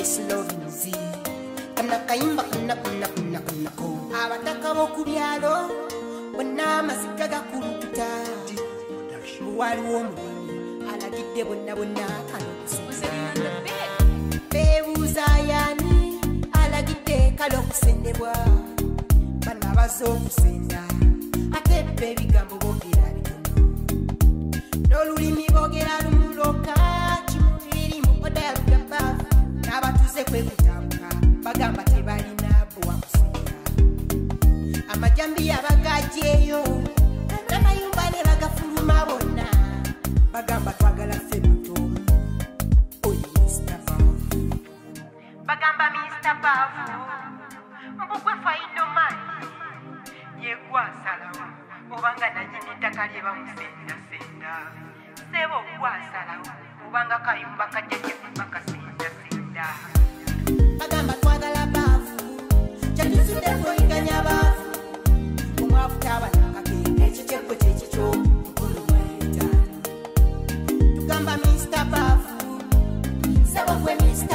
is loving Z. Kanakaimba kanakunakunakunako. Awataka woku biado, wana masikaga kuruta. Wari womu, alagide wana wana kanakusu. Bebu zayani, alagide kalokusendewa. Bana bazo kusenda. jambiya bagajeyo namayumba ne bagafuluma bonna bagamba twagala ffe muto oli mistafa bagamba mistafaafu mbugwe fainomani yegwa asalawo obanga nanyini ttaka lye bamusendasenda seba ogwa asalawo obanga kayumba kajja gyemubakasi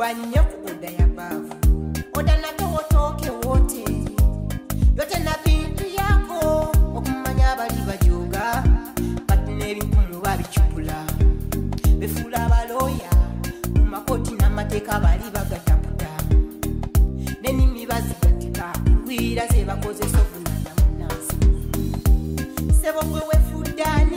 kuba nnyo ku budda ya baavu oda natowotooke wote yotena bintu yako okumanya abali bajoga kati n'ebinkumu babicupula befuula abalooya mu makooti n'amateeka bali bagataputa n'ennimi bazigatika ngwira zebakozesa obunanamunansi sebogwe wefuddani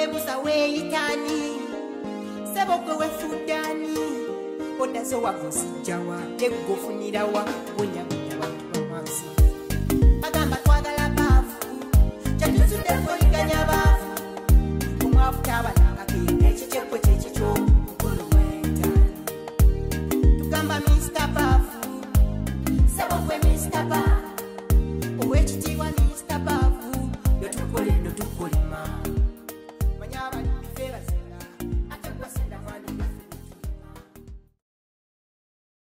webusa weeyitani sebogwe wefuddani odazo wakusijjawa egofunirawa bonyamuyawa omansi bagamba twagala baafu kyatuzuddekoliganya baafu omwafu tabalangakeeta ekikyekwe kyekikyo tugamba mr baafu sebogwe mr baafu